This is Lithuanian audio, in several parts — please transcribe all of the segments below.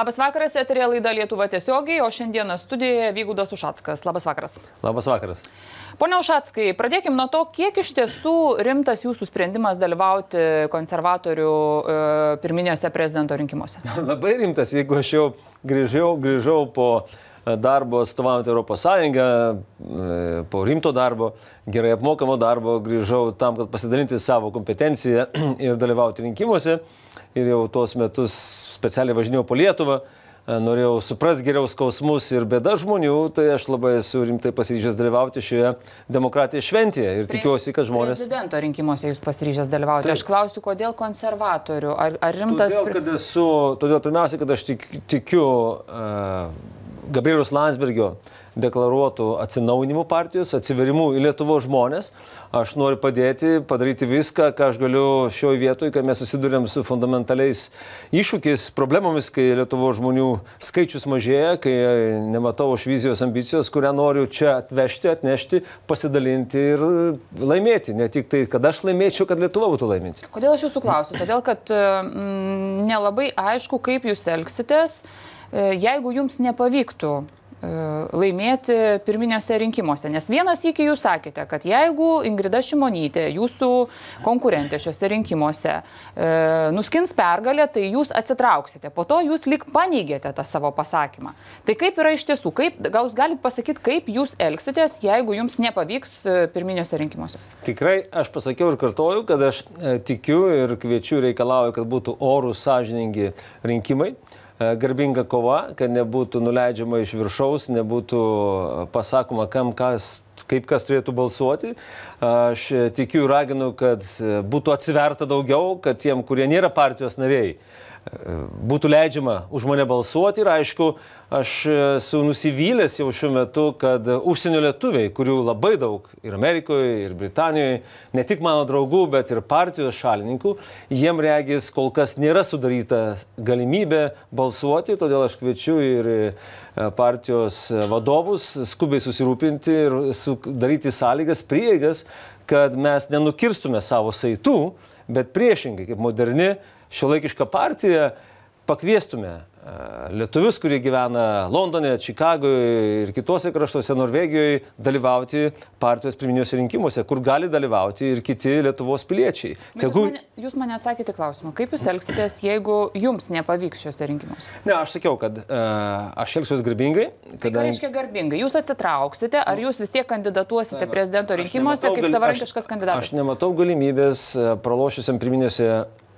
Labas vakaras, eterė laida Lietuva tiesiogiai, o šiandieną studijoje Vygudas Ušatskas. Labas vakaras. Labas vakaras. Pone Ušatskai, pradėkime nuo to, kiek iš tiesų rimtas jūsų sprendimas dalyvauti konservatorių e, pirminiuose prezidento rinkimuose. Labai rimtas, jeigu aš jau grįžau, grįžau po darbo atstovaujant Europos Sąjungą, e, po rimto darbo, gerai apmokamo darbo, grįžau tam, kad pasidalinti savo kompetenciją ir dalyvauti rinkimuose ir jau tuos metus specialiai važinėjau po Lietuvą, e, norėjau suprasti geriau skausmus ir bėda žmonių, tai aš labai esu rimtai pasiryžęs dalyvauti šioje demokratijos šventėje ir tikiuosi, kad žmonės... Prezidento rinkimuose jūs pasiryžęs dalyvauti. Taip. Aš klausiu, kodėl konservatorių, ar, ar rimtas... Todėl, kad esu, todėl pirmiausia, kad aš tik, tikiu uh, Gabrielius Landsbergio deklaruotų atsinaujinimų partijos, atsiverimų į Lietuvo žmonės. Aš noriu padėti, padaryti viską, ką aš galiu šioje vietoje, kai mes susidurėm su fundamentaliais iššūkiais, problemomis, kai Lietuvo žmonių skaičius mažėja, kai nematau aš vizijos ambicijos, kurią noriu čia atvežti, atnešti, pasidalinti ir laimėti. Ne tik tai, kad aš laimėčiau, kad Lietuva būtų laiminti. Kodėl aš jūsų klausiu? Todėl, kad mm, nelabai aišku, kaip jūs elgsitės e, jeigu jums nepavyktų laimėti pirminiuose rinkimuose. Nes vienas iki jūs sakėte, kad jeigu Ingrida Šimonytė, jūsų konkurentė šiuose rinkimuose, e, nuskins pergalę, tai jūs atsitrauksite. Po to jūs lik paneigėte tą savo pasakymą. Tai kaip yra iš tiesų? Kaip, gal jūs galite pasakyti, kaip jūs elgsitės, jeigu jums nepavyks e, pirminiuose rinkimuose? Tikrai aš pasakiau ir kartoju, kad aš tikiu ir kviečiu reikalauju, kad būtų orų sąžiningi rinkimai. E, garbinga kova, kad nebūtų nuleidžiama iš viršaus, nebūtų pasakoma, kam kas, kaip kas turėtų balsuoti. Aš tikiu ir raginu, kad būtų atsiverta daugiau, kad tiem, kurie nėra partijos nariai, būtų leidžiama už mane balsuoti ir aišku, aš esu nusivylęs jau šiuo metu, kad užsienio lietuviai, kurių labai daug ir Amerikoje, ir Britanijoje, ne tik mano draugų, bet ir partijos šalininkų, jiem regis kol kas nėra sudaryta galimybė balsuoti, todėl aš kviečiu ir e, partijos vadovus skubiai susirūpinti ir daryti sąlygas, prieigas, kad mes nenukirstume savo saitų, bet priešingai, kaip moderni šiuolaikišką partiją pakviestume lietuvius, kurie gyvena Londone, Čikagoje ir kitose kraštuose, Norvegijoje, dalyvauti partijos pirminiuose rinkimuose, kur gali dalyvauti ir kiti Lietuvos piliečiai. Tegu... Jūs, mane, jūs mane atsakėte klausimą, kaip jūs elgsitės, jeigu jums nepavyks šiuose rinkimuose? Ne, aš sakiau, kad uh, aš elgsiuosi garbingai. Kada... Tai ką reiškia garbingai? Jūs atsitrauksite, ar jūs vis tiek kandidatuosite ne, prezidento rinkimuose kaip savarankiškas kandidatas? Aš nematau galimybės pralošusiam pirminiuose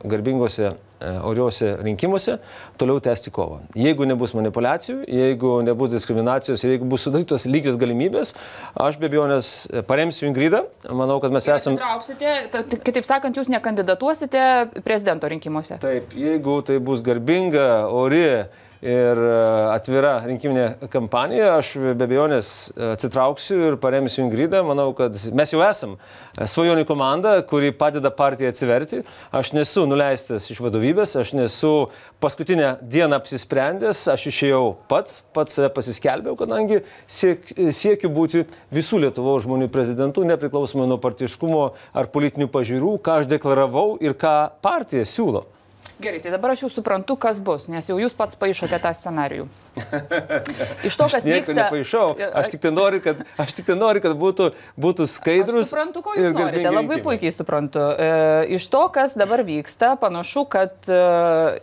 garbingose, e, oriuose rinkimuose toliau tęsti kovą. Jeigu nebus manipulacijų, jeigu nebus diskriminacijos ir jeigu bus sudarytos lygios galimybės, aš be abejonės paremsiu Ingridą. Manau, kad mes esame... Trauksite, kitaip sakant, jūs nekandidatuosite prezidento rinkimuose. Taip, jeigu tai bus garbinga, ori ir e, atvira rinkiminė kampanija. Aš be abejonės atsitrauksiu ir paremsiu Ingridą. Manau, kad mes jau esam svajonių komanda, kuri padeda partijai atsiverti. Aš nesu nuleistas iš vadovybės, aš nesu paskutinę dieną apsisprendęs, aš išėjau pats, pats pasiskelbiau, kadangi siek, siekiu būti visų Lietuvo žmonių prezidentų, nepriklausomai nuo partiškumo ar politinių pažiūrų, ką aš deklaravau ir ką partija siūlo. Gerai, tai dabar aš jau suprantu, kas bus, nes jau jūs pats paaišote tą scenarijų. Iš to, kas vyksta. Nepaišau. Aš tik tai noriu, kad, tik tai noriu, kad būtų, būtų skaidrus. Aš suprantu, ko jūs norite, labai rinkimai. puikiai suprantu. E, iš to, kas dabar vyksta, panašu, kad e,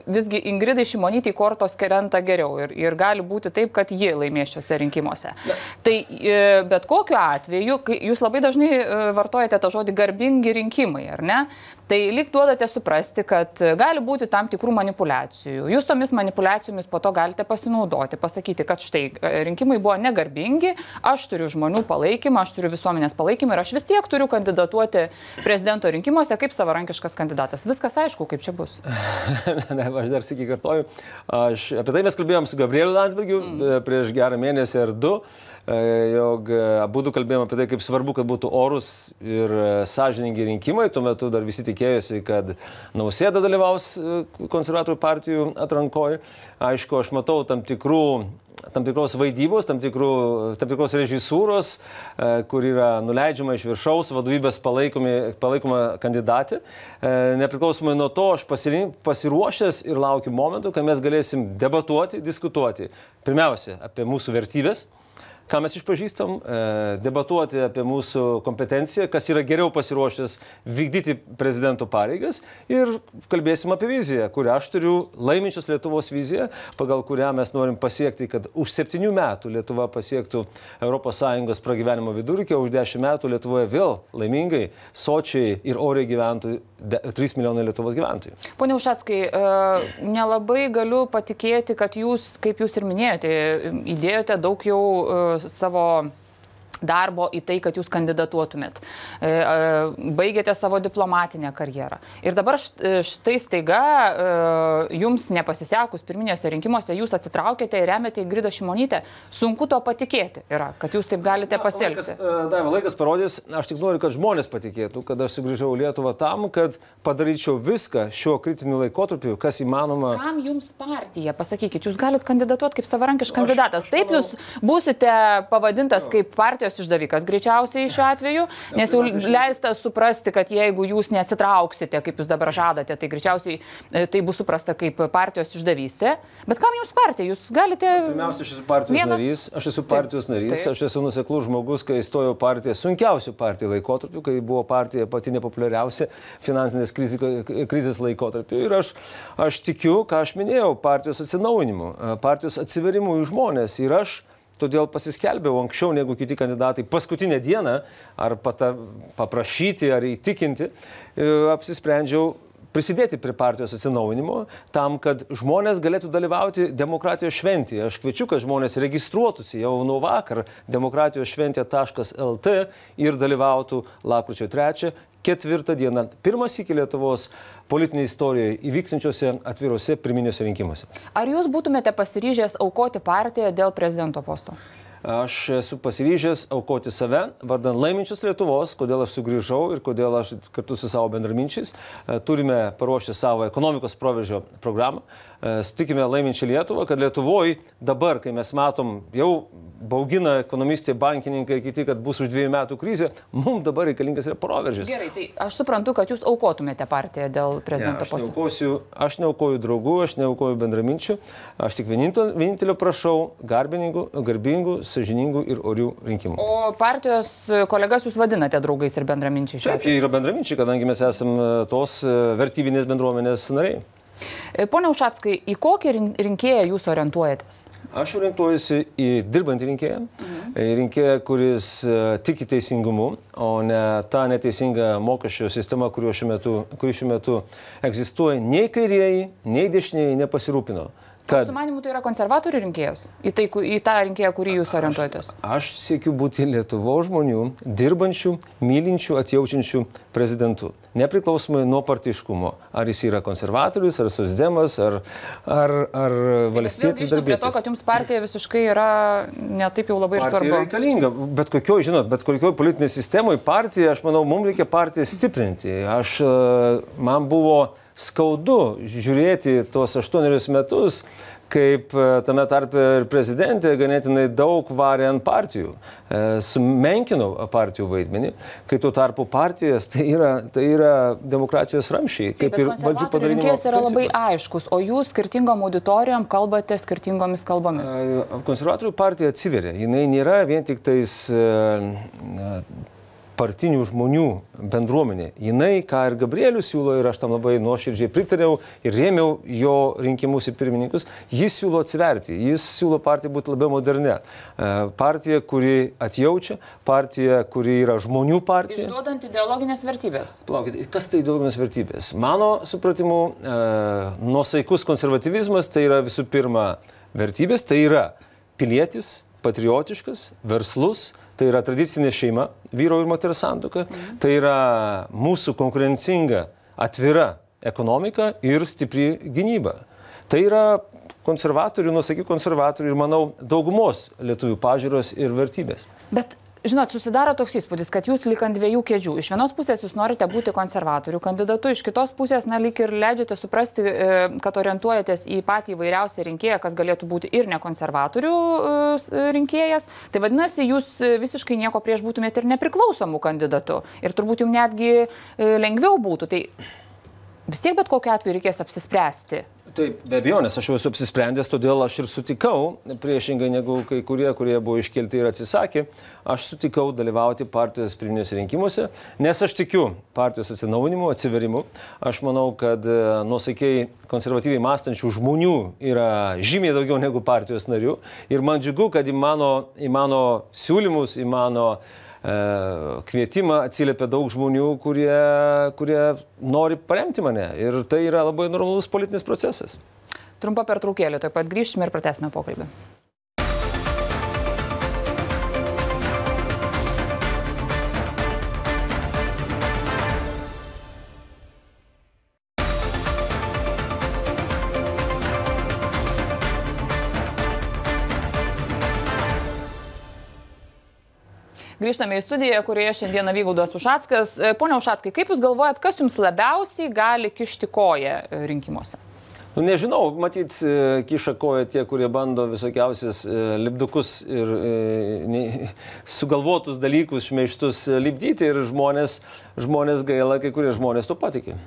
visgi Ingridai Šimonytį kortos krenta geriau ir, ir gali būti taip, kad ji laimės šiuose rinkimuose. Na. Tai e, bet kokiu atveju, jūs labai dažnai vartojate tą žodį garbingi rinkimai, ar ne? Tai lik duodate suprasti, kad gali būti tam tikrų manipulacijų. Jūs tomis manipulacijomis po to galite pasinaudoti, pasakyti, kad štai rinkimai buvo negarbingi, aš turiu žmonių palaikymą, aš turiu visuomenės palaikymą ir aš vis tiek turiu kandidatuoti prezidento rinkimuose kaip savarankiškas kandidatas. Viskas aišku, kaip čia bus. ne, aš dar sėki kartoju. Aš, apie tai mes kalbėjom su Gabrieliu Landsbergiu mm. prieš gerą mėnesį ar du. jog abu du kalbėjome apie tai, kaip svarbu, kad būtų orus ir sąžiningi rinkimai. Tuo metu dar visi tikėjosi, kad Nausėda dalyvaus konservatorių partijų atrankoje. Aišku, aš matau tam tikrų tam tikros vaidybos, tam, tikrų, tam tikros režisūros, e, kur yra nuleidžiama iš viršaus vadovybės palaikoma kandidatė. E, nepriklausomai nuo to, aš pasiruošęs ir laukiu momentų, kai mes galėsim debatuoti, diskutuoti. Pirmiausia, apie mūsų vertybės ką mes išpažįstam, e, debatuoti apie mūsų kompetenciją, kas yra geriau pasiruošęs vykdyti prezidento pareigas ir kalbėsim apie viziją, kurią aš turiu laiminčios Lietuvos viziją, pagal kurią mes norim pasiekti, kad už septynių metų Lietuva pasiektų ES pragyvenimo vidurkį, už dešimt metų Lietuvoje vėl laimingai, sočiai ir oriai gyventų 3 milijonai Lietuvos gyventojų. Pone Ušatskai, e, nelabai galiu patikėti, kad jūs, kaip jūs ir minėjote, įdėjote daug jau e, savo darbo į tai, kad jūs kandidatuotumėt. E, e, baigėte savo diplomatinę karjerą. Ir dabar e, štai staiga jums nepasisekus pirminėse rinkimuose, jūs atsitraukėte ir remiate į Gridą Šimonytę. Sunku to patikėti yra, kad jūs taip galite pasielgti. Daiva, laikas parodys, aš tik noriu, kad žmonės patikėtų, kad aš sugrįžau į Lietuvą tam, kad padaryčiau viską šiuo kritiniu laikotarpiu, kas įmanoma. Kam jums partija? Pasakykit, jūs galite kandidatuoti kaip savarankiškas kandidatas. Aš, aš Taip, jūs būsite pavadintas kaip partijos partijos išdavikas greičiausiai šiuo atveju, nes jau leista suprasti, kad jeigu jūs neatsitrauksite, kaip jūs dabar žadate, tai greičiausiai e, tai bus suprasta kaip partijos išdavystė. Bet kam jums partija? Jūs galite... Pirmiausia, aš esu partijos vienas... narys, aš esu partijos taip, narys, taip. aš esu nuseklus žmogus, kai įstojau partiją sunkiausių partijų laikotarpiu, kai buvo partija pati nepopuliariausia finansinės krizės laikotarpiu. Ir aš, aš tikiu, ką aš minėjau, partijos atsinaujinimu, partijos atsiverimu į žmonės. Ir aš todėl pasiskelbiau anksčiau negu kiti kandidatai paskutinę dieną, ar pata, paprašyti, ar įtikinti, e, apsisprendžiau prisidėti prie partijos atsinaujinimo, tam, kad žmonės galėtų dalyvauti demokratijos šventėje. Aš kviečiu, kad žmonės registruotųsi jau nuo vakar demokratijos šventė.lt ir dalyvautų lapkričio 3 ketvirtą dieną, pirmas iki Lietuvos politinėje istorijoje įvyksančiose atviruose pirminiuose rinkimuose. Ar jūs būtumėte pasiryžęs aukoti partiją dėl prezidento posto? Aš esu pasiryžęs aukoti save, vardan laiminčios Lietuvos, kodėl aš sugrįžau ir kodėl aš kartu su savo bendraminčiais e, turime paruošti savo ekonomikos proveržio programą. E, Tikime laiminčią Lietuvą, kad Lietuvoje dabar, kai mes matom jau baugina ekonomistai, bankininkai, kiti, kad bus už dviejų metų krizė, mums dabar reikalingas yra proveržis. Gerai, tai aš suprantu, kad jūs aukotumėte partiją dėl prezidento ja, posto. Aš neaukoju draugų, aš neaukoju bendraminčių, aš tik vienintelio prašau garbingų, garbingų, sažiningų ir orių rinkimų. O partijos kolegas jūs vadinate draugais ir bendraminčiais? Taip, jie yra bendraminčiai, kadangi mes esame tos e, vertybinės bendruomenės nariai. E, pone Ušatskai, į kokį rinkėją jūs orientuojatės? Aš orientuojuosi į dirbantį rinkėją, mhm. rinkėją, kuris e, tiki teisingumu, o ne tą neteisingą mokesčio sistemą, kuri šiuo metu, kuri šiuo metu egzistuoja. Nei kairieji, nei dešinieji nepasirūpino kad... Jūsų manimų tai yra konservatorių rinkėjas? Į, tai, į tą rinkėją, kurį jūs orientuojatės? Aš, aš siekiu būti Lietuvo žmonių, dirbančių, mylinčių, atjaučiančių prezidentų. Nepriklausomai nuo partiškumo. Ar jis yra konservatorius, ar sosdemas, ar, ar, ar valstietis darbėtojas. Prie to, kad jums partija visiškai yra netaip jau labai svarbu. Tai reikalinga, bet kokio, žinot, bet kokio politinėje sistemoje partija, aš manau, mums reikia partiją stiprinti. Aš, man buvo skaudu žiūrėti tuos aštuonerius metus, kaip e, tame tarpe ir prezidentė ganėtinai daug varė ant partijų, e, sumenkino partijų vaidmenį, kai tuo tarpu partijas tai yra, tai yra demokratijos ramšiai, kaip Taip, ir valdžių padarinimo. Rinkėjas yra labai aiškus, o jūs skirtingom auditorijom kalbate skirtingomis kalbomis. E, konservatorių partija atsiveria, jinai nėra vien tik tais partinių žmonių bendruomenė. Jinai, ką ir Gabrielius siūlo, ir aš tam labai nuoširdžiai pritariau ir rėmiau jo rinkimus į pirmininkus, jis siūlo atsiverti, jis siūlo partiją būti labiau modernė. E, partija, kuri atjaučia, partija, kuri yra žmonių partija. Išduodant ideologinės vertybės. Plaukit, kas tai ideologinės vertybės? Mano supratimu, e, nuosaikus konservatyvizmas tai yra visų pirma vertybės, tai yra pilietis, patriotiškas, verslus, tai yra tradicinė šeima, vyro ir moters santoka, mhm. tai yra mūsų konkurencinga, atvira ekonomika ir stipri gynyba. Tai yra konservatorių, nusakių konservatorių ir, manau, daugumos lietuvių pažiūros ir vertybės. Bet Žinot, susidaro toks įspūdis, kad jūs lik ant dviejų kėdžių. Iš vienos pusės jūs norite būti konservatorių kandidatu, iš kitos pusės, na, lik ir leidžiate suprasti, e, kad orientuojatės į patį įvairiausią rinkėją, kas galėtų būti ir ne konservatorių e, rinkėjas. Tai vadinasi, jūs visiškai nieko prieš būtumėte ir nepriklausomų kandidatų. Ir turbūt jums netgi e, lengviau būtų. Tai vis tiek bet kokiu atveju reikės apsispręsti. Taip, be abejonės, aš jau esu apsisprendęs, todėl aš ir sutikau, priešingai negu kai kurie, kurie buvo iškelti ir atsisakė, aš sutikau dalyvauti partijos pirminėse rinkimuose, nes aš tikiu partijos atsinaujinimu, atsiverimu. Aš manau, kad e, nuosaikiai konservatyviai mąstančių žmonių yra žymiai daugiau negu partijos narių. Ir man džiugu, kad į mano, į mano siūlymus, į mano uh, kvietimą atsiliepia daug žmonių, kurie, kurie nori paremti mane. Ir tai yra labai normalus politinis procesas. Trumpa pertraukėlė, taip pat grįžtume ir pratesime pokalbį. Grįžtame į studiją, kurioje šiandieną Vygaudas Ušackas. E, pone Ušackai, kaip Jūs galvojat, kas Jums labiausiai gali kišti koją e, rinkimuose? Nu, nežinau, matyt, e, kiša koja tie, kurie bando visokiausias lipdukus ir ne, sugalvotus dalykus, šmeištus lipdyti ir žmonės, žmonės gaila, kai kurie žmonės to patikė.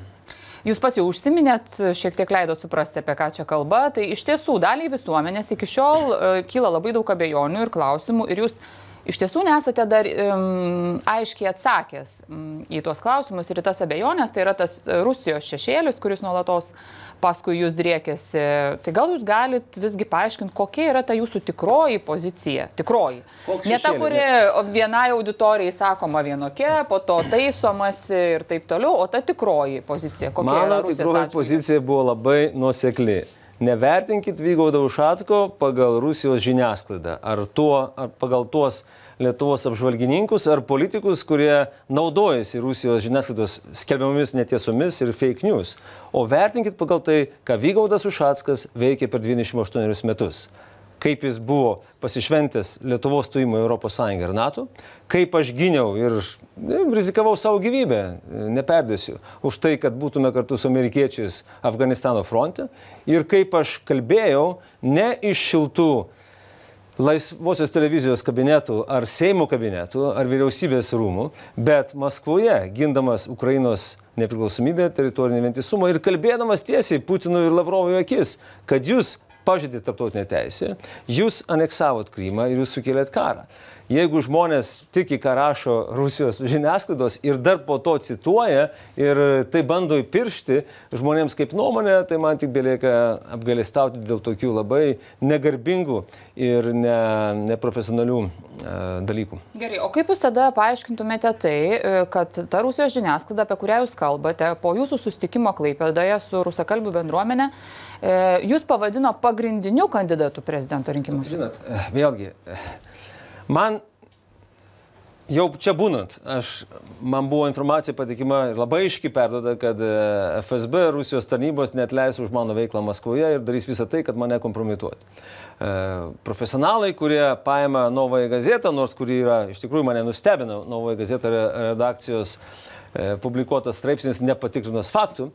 Jūs pats jau užsiminėt, šiek tiek leidot suprasti, apie ką čia kalba. Tai iš tiesų daliai visuomenės iki šiol kyla labai daug abejonių ir klausimų ir jūs iš tiesų nesate dar um, aiškiai atsakęs um, į tuos klausimus ir į tas abejonės, tai yra tas Rusijos šešėlis, kuris nuolatos paskui jūs driekėsi. Tai gal jūs galit visgi paaiškinti, kokia yra ta jūsų tikroji pozicija? Tikroji. Ne ta, kuri vienai auditorijai sakoma vienokia, po to taisomasi ir taip toliau, o ta tikroji pozicija. Mano tikroji pozicija buvo labai nuosekli nevertinkit Vygaudo Ušatsko pagal Rusijos žiniasklaidą, ar, tuo, ar pagal tuos Lietuvos apžvalgininkus ar politikus, kurie naudojasi Rusijos žiniasklaidos skelbiamomis netiesomis ir fake news, o vertinkit pagal tai, ką Vygaudas Ušatskas veikė per 28 metus kaip jis buvo pasišventęs Lietuvos stojimo į ES ir NATO, kaip aš gyniau ir ne, rizikavau savo gyvybę, neperdėsiu, už tai, kad būtume kartu su amerikiečiais Afganistano fronte ir kaip aš kalbėjau ne iš šiltų laisvosios televizijos kabinetų ar Seimo kabinetų ar vyriausybės rūmų, bet Maskvoje, gindamas Ukrainos nepriklausomybę, teritorinį vientisumą ir kalbėdamas tiesiai Putinui ir Lavrovui akis, kad jūs pažydėt tarptautinę teisę, jūs aneksavot Krymą ir jūs sukėlėt karą. Jeigu žmonės tiki, ką rašo Rusijos žiniasklaidos ir dar po to cituoja ir tai bando įpiršti žmonėms kaip nuomonė, tai man tik belieka apgalėstauti dėl tokių labai negarbingų ir ne, neprofesionalių e, dalykų. Gerai, o kaip jūs tada paaiškintumėte tai, e, kad ta Rusijos žiniasklaida, apie kurią jūs kalbate, po jūsų sustikimo Klaipėdoje su rusakalbių bendruomenė, E, jūs pavadino pagrindiniu kandidatu prezidento rinkimus. Žinot, e, vėlgi, e, man jau čia būnant, aš, man buvo informacija patikima ir labai aiškiai perdoda, kad FSB Rusijos tarnybos net leis už mano veiklą Maskvoje ir darys visą tai, kad mane kompromituoti. Profesionalai, kurie paėmė Novąją gazetą, nors kuri yra, iš tikrųjų mane nustebino Novąją gazetą redakcijos publikuotas straipsnis nepatikrinas faktų,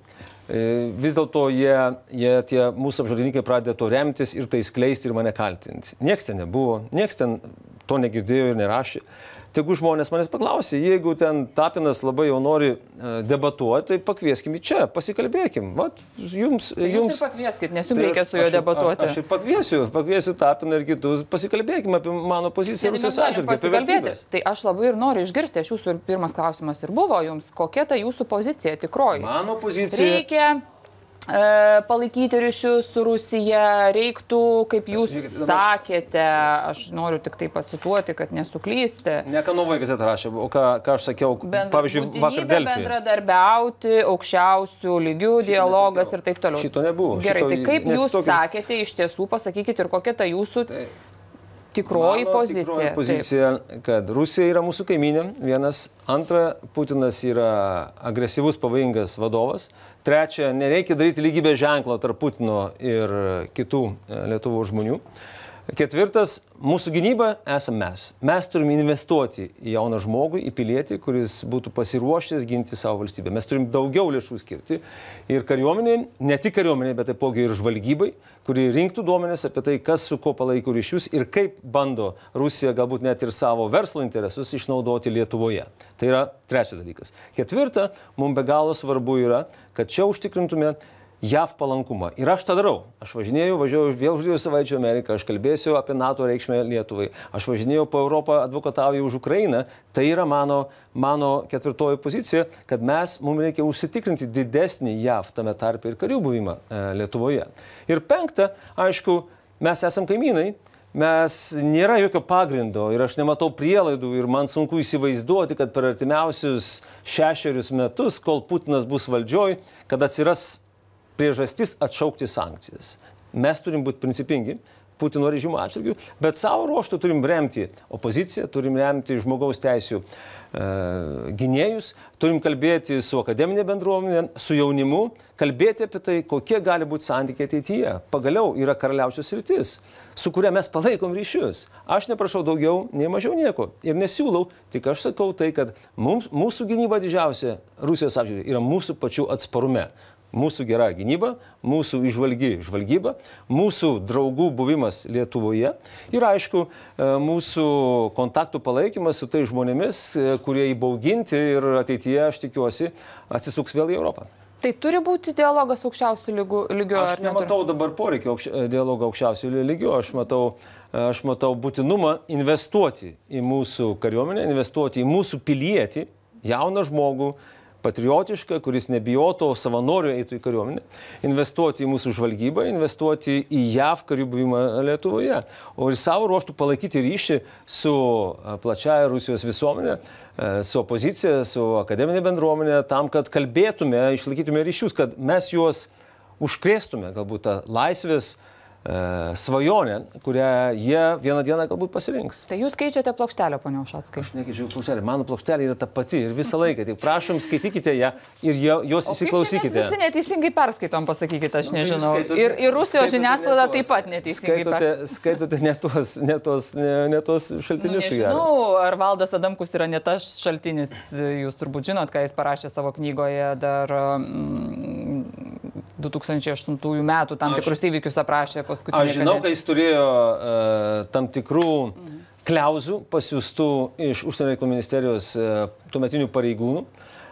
E, vis dėlto jie, jie, tie mūsų apžvalgininkai pradeda to remtis ir tai skleisti ir mane kaltinti. Niekas ten nebuvo, niekas ten to negirdėjo ir nerašė. Tegu žmonės manęs paklausė, jeigu ten Tapinas labai jau nori e, debatuoti, tai pakvieskim į čia, pasikalbėkim. Vat, jums, tai jums ir pakvieskit, nes jums tai reikia aš, su juo debatuoti. Aš, ir pakviesiu, pakviesiu Tapiną ir kitus, pasikalbėkim apie mano poziciją Rusijos atžvilgiu. Tai aš labai ir noriu išgirsti, aš jūsų pirmas klausimas ir buvo jums, kokia ta jūsų pozicija tikroji. Mano pozicija. Reikia palaikyti ryšius su Rusija, reiktų, kaip jūs sakėte, aš noriu tik tai pacituoti, kad nesuklysti. Ne ką Novoje gazetą rašė, o ką, ką aš sakiau, Bendra, pavyzdžiui, vakar Delfį. Bendradarbiauti aukščiausių lygių, šito dialogas nesakiau. ir taip toliau. Šito nebuvo. Gerai, šito, tai kaip jūs tokį... sakėte, iš tiesų pasakykite ir kokia ta jūsų... Tai tikroji Mano pozicija. Tikroji pozicija, Taip. kad Rusija yra mūsų kaiminė, vienas, antra, Putinas yra agresyvus, pavojingas vadovas, trečia, nereikia daryti lygybės ženklo tarp Putino ir kitų e, Lietuvos žmonių. Ketvirtas, mūsų gynyba esame mes. Mes turime investuoti į jauną žmogų, į pilietį, kuris būtų pasiruošęs ginti savo valstybę. Mes turim daugiau lėšų skirti ir kariuomeniai, ne tik kariuomeniai, bet taipogi ir žvalgybai, kuri rinktų duomenis apie tai, kas su kuo palaiko ryšius ir kaip bando Rusija galbūt net ir savo verslo interesus išnaudoti Lietuvoje. Tai yra trečias dalykas. Ketvirta, mums be galo svarbu yra, kad čia užtikrintume JAV palankumą. Ir aš tą darau. Aš važinėjau, važiuoju vėl už dviejų savaičių Ameriką, aš kalbėsiu apie NATO reikšmę Lietuvai, aš važinėjau po Europą, advokatauju už Ukrainą. Tai yra mano, mano ketvirtoji pozicija, kad mes, mums reikia užsitikrinti didesnį JAV tame tarpe ir karių buvimą e, Lietuvoje. Ir penkta, aišku, mes esam kaimynai, mes nėra jokio pagrindo ir aš nematau prielaidų ir man sunku įsivaizduoti, kad per artimiausius šešerius metus, kol Putinas bus valdžioj, kad atsiras priežastis atšaukti sankcijas. Mes turim būti principingi Putino režimo atžvilgių, bet savo ruoštų turim remti opoziciją, turim remti žmogaus teisų e, gynėjus, turim kalbėti su akademinė bendruomenė, su jaunimu, kalbėti apie tai, kokie gali būti santykiai ateityje. Pagaliau yra karaliaučios rytis, su kuria mes palaikom ryšius. Aš neprašau daugiau, nei mažiau nieko ir nesiūlau, tik aš sakau tai, kad mums, mūsų gynyba didžiausia Rusijos atžvilgiu yra mūsų pačių atsparume mūsų gera gynyba, mūsų išvalgi žvalgyba, mūsų draugų buvimas Lietuvoje ir aišku, e, mūsų kontaktų palaikymas su tai žmonėmis, e, kurie įbauginti ir ateityje, aš tikiuosi, atsisuks vėl į Europą. Tai turi būti dialogas aukščiausių lygių. Aš nematau dabar poreikio aukš... dialogo aukščiausių lygių, aš matau, aš matau būtinumą investuoti į mūsų kariuomenę, investuoti į mūsų pilietį, jauną žmogų, patriotišką, kuris nebijotų savanorių eitų į kariuomenę, investuoti į mūsų žvalgybą, investuoti į JAV karių buvimą Lietuvoje, o ir savo ruoštų palaikyti ryšį su plačiaja Rusijos visuomenė, su opozicija, su akademinė bendruomenė, tam, kad kalbėtume, išlaikytume ryšius, kad mes juos užkrėstume galbūt tą laisvės, uh, E, svajonė, kurią jie vieną dieną galbūt pasirinks. Tai jūs keičiate plokštelę, ponia Ušatskai? Aš nekeičiu plokštelę, mano plokštelė yra ta pati ir visą laiką. Tik prašom, skaitykite ją ir jos įsiklausykite. Mes visi neteisingai perskaitom, pasakykite, aš nu, tai nežinau. Skaitote, ir, ir Rusijos žiniasklaida taip pat neteisingai. Skaitote, skaitote ne tuos, ne tuos, ne, ne tuos šaltinius. Nu, nežinau, ar Valdas Adamkus yra ne tas šaltinis, jūs turbūt žinot, ką jis parašė savo knygoje dar. Mm, 2008 metų tam tikrus aš, įvykius aprašė paskutinį. Aš žinau, kad jis turėjo uh, tam tikrų mhm. kliauzų pasiūstų iš užsienio reikalų ministerijos uh, tuometinių pareigūnų.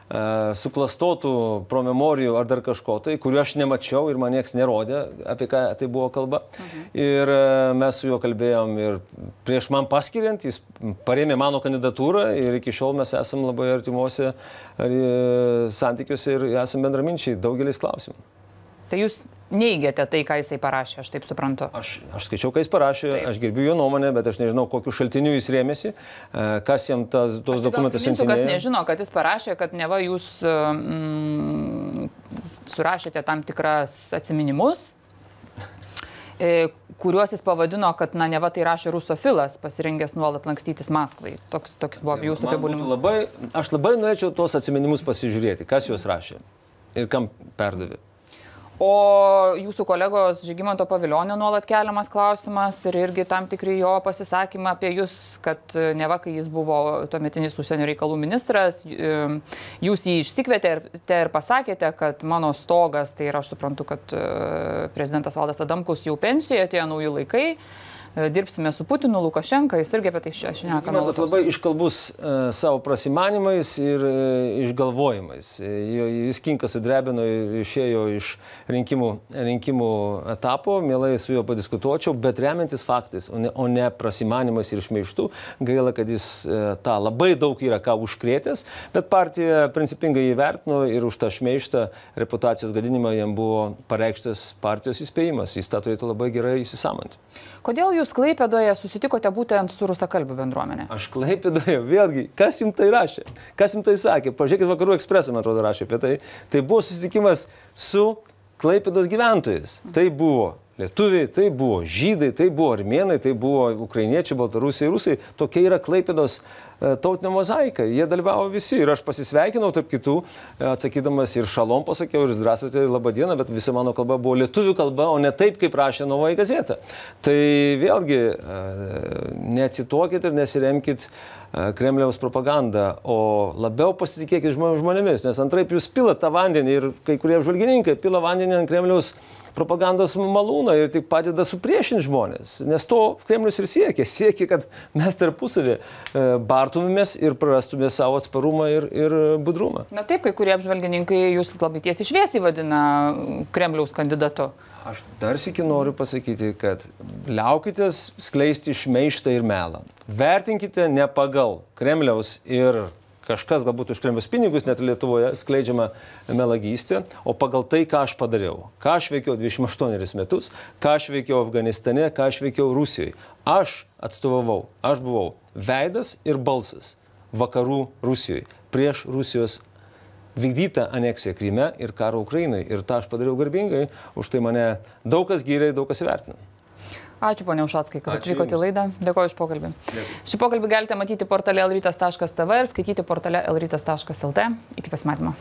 Uh, suklastotų promemorijų ar dar kažko tai, kuriuo aš nemačiau ir man nieks nerodė, apie ką tai buvo kalba. Mhm. Ir uh, mes su juo kalbėjom ir prieš man paskiriant, jis parėmė mano kandidatūrą ir iki šiol mes esame labai artimuose santykiuose ir esame bendraminčiai daugeliais klausimų. Tai jūs neigiate tai, ką jisai parašė, aš taip suprantu. Aš, aš skaičiau, ką jis parašė, taip. aš gerbiu jo nuomonę, bet aš nežinau, kokiu šaltiniu jis rėmėsi, e, kas jam tas, tos dokumentus siuntė. Kas nežino, kad jis parašė, kad neva jūs mm, surašėte tam tikras atminimus, e, kuriuos jis pavadino, kad, na, neva tai rašė rusofilas, pasirengęs nuolat lankstytis Maskvai. Toks, toks buvo jūsų apibūdinimas. Aš labai norėčiau tuos atminimus pasižiūrėti, kas juos rašė ir kam perdavė. O jūsų kolegos Žygimanto paviljonio nuolat keliamas klausimas ir irgi tam tikri jo pasisakymą apie jūs, kad e, ne va, kai jis buvo tuometinis užsienio reikalų ministras, e, jūs jį išsikvietė ir, pasakėte, kad mano stogas, tai ir aš suprantu, kad e, prezidentas Valdas Adamkus jau pensijoje, atėjo nauji laikai dirbsime su Putinu, Lukašenka, jis irgi apie tai šneka. Matot, labai iškalbus uh, savo prasimanimais ir uh, išgalvojimais. Jis kinkas sudrebino išėjo iš rinkimų, rinkimų etapo, mielai su juo padiskutuočiau, bet remiantis faktais, o ne, o ne prasimanimais ir šmeištų. Gaila, kad jis tą labai daug yra ką užkrėtęs, bet partija principingai įvertino ir už tą šmeištą reputacijos gadinimą jam buvo pareikštas partijos įspėjimas. Jis tą turėtų labai gerai įsisamonti. Kodėl jūs Klaipėdoje susitikote būtent su rusakalbių bendruomenė? Aš Klaipėdoje, vėlgi, kas jums tai rašė? Kas jums tai sakė? Pažiūrėkit, Vakarų ekspresą, man atrodo, rašė apie tai. Tai buvo susitikimas su Klaipėdos gyventojais. Tai buvo lietuviai, tai buvo žydai, tai buvo armėnai, tai buvo ukrainiečiai, baltarusiai, rusai. Tokia yra Klaipėdos e, tautinė mozaika. Jie dalyvavo visi ir aš pasisveikinau tarp kitų, e, atsakydamas ir šalom pasakiau, ir zdrasvote, laba diena, bet visa mano kalba buvo lietuvių kalba, o ne taip, kaip rašė Novoji gazeta. Tai vėlgi e, neatsituokit ir nesiremkit Kremliaus propagandą, o labiau pasitikėkit žmonėmis, nes antraip jūs pilat tą vandenį ir kai kurie apžvalgininkai pila vandenį ant Kremliaus propagandos malūną ir tik padeda supriešinti žmonės. Nes to Kremlius ir siekia. Siekia, kad mes tarpusavį e, bartumėmės ir prarastume savo atsparumą ir, ir budrumą. Na taip, kai kurie apžvalgininkai jūs labai tiesiai šviesiai vadina Kremliaus kandidatu. Aš dar sėki noriu pasakyti, kad liaukitės skleisti šmeištą ir melą. Vertinkite ne pagal Kremliaus ir kažkas galbūt už Kremliaus pinigus net Lietuvoje skleidžiama melagystė, o pagal tai, ką aš padariau. Ką aš veikiau 28 metus, ką aš veikiau Afganistane, ką aš veikiau Rusijoje. Aš atstovavau, aš buvau veidas ir balsas vakarų Rusijoje prieš Rusijos vykdytą aneksiją Kryme ir karą Ukrainoje. Ir tą aš padariau garbingai, už tai mane daug kas gyrė ir daug kas įvertino. Ačiū ponia Ušatskai, kad atvykote į laidą. Dėkuoju už pokalbį. Dėkui. Šį pokalbį galite matyti portale lrytas.tv ir skaityti portale lrytas.lt. Iki pasimatymo.